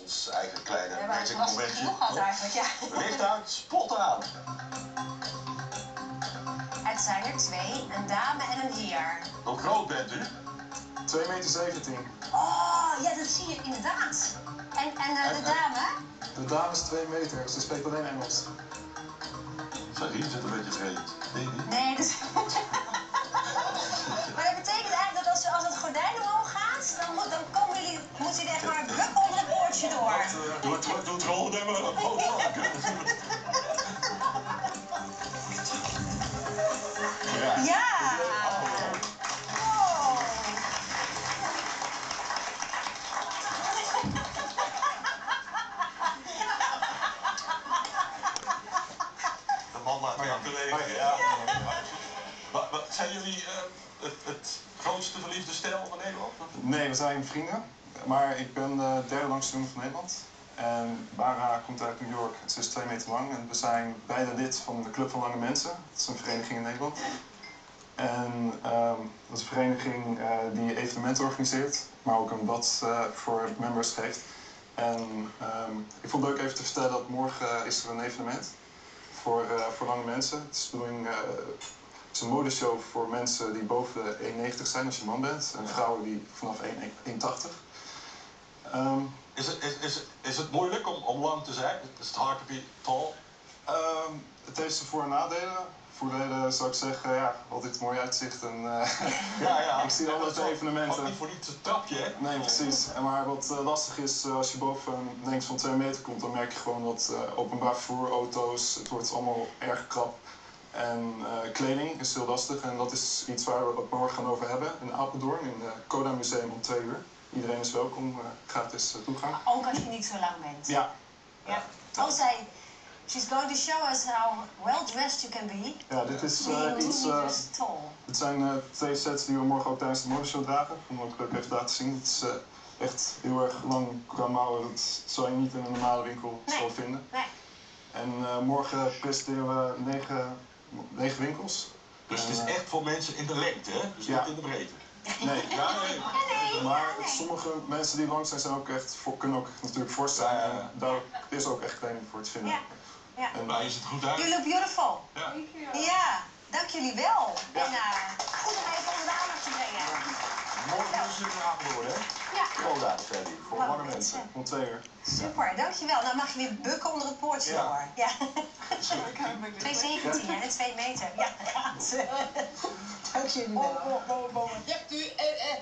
Ons eigen kleine We hebben magic momentje. ja. Licht uit, spot aan. Het zijn er twee, een dame en een heer. Hoe groot bent u? 2 meter 17. Oh, ja, dat zie je inderdaad. En, en eh, de En- dame? De dame is 2 meter, ze spreekt alleen Engels. Zo, hier zit een beetje vreemd. Nee, niet. Nee, dus... maar dat betekent eigenlijk dat als, als het gordijn omhoog gaat, dan, moet, dan komen jullie, moeten jullie echt maar Doe het, doe het rollen en maar een poot maken. Ja. Ja! Oh. De man laat mij achterwege, ja. Wat, wat zijn jullie eh, het, het grootste verliefde stel van Nederland? Nee, we zijn vrienden. Maar ik ben de derde langste jongen van Nederland. En Bara komt uit New York. Ze is 2 meter lang. En we zijn beide lid van de Club van Lange Mensen. Dat is een vereniging in Nederland. En ehm, dat is een vereniging eh, die evenementen organiseert. Maar ook een bad eh, voor members geeft. En ehm, ik vond het leuk even te vertellen dat morgen is er een evenement voor, eh, voor lange mensen. Het is bedoeling, eh, het is een modeshow voor mensen die boven de 1,90 zijn als je man bent. En vrouwen die vanaf 1,80. Ehm Is het, is, is, is het moeilijk om, om lang te zijn? Is het hard to be tall? het heeft zijn voor- en nadelen. Voordelen zou ik zeggen, ja, altijd mooi uitzicht. En, eh, Ja, ja. Ik zie Ja, wel- evenementen. Niet voor niets een trapje, hè? Nee, precies. En Maar wat eh, lastig is, eh, als je boven een lengte van 2 meter komt, dan merk je gewoon dat openbaar vervoer, auto's, het wordt allemaal erg krap. En kleding is heel lastig en dat is iets waar we het morgen gaan over hebben in Apeldoorn, in het Coda Museum om 2 uur. Iedereen is welkom, eh, gratis eh, toegang. Ook als je niet zo lang bent. Ja, Ja. Oh, zij... She's going to show us how well dressed you can be. ja dit is eh, iets. two eh, meters tall. Het zijn eh, twee sets die we morgen ook tijdens de modeshow dragen. Om ook leuk even laten zien. Het is eh, echt heel erg lang qua mouwen. Dat zou je niet in een normale winkel Nee. zo vinden. Nee. En eh, morgen presenteren we negen, negen winkels. Dus het is echt voor mensen in de lengte, hè? Dus Ja. niet in de breedte. Nee, Ja, nee. Maar sommige mensen die lang zijn, zijn ook echt voor, kunnen ook natuurlijk zijn. Ja, daar is ook echt kleding voor te vinden. Ja. Ja. En, je ziet er goed uit. You look beautiful. Ja. Ja, dank jullie wel. Ja. En uh, goed om even onder de aandacht te brengen. Morgen dus in Apeldoorn, hè? Ja, zei hij. Voor Lange lange mensen. mensen. om twee uur. super, dankjewel. Nou mag je weer bukken onder het poortje Ja. door. Ja. 2,17 en 2 meter. Ja, gaat. Dank jullie wel. Je hebt u, eh, eh,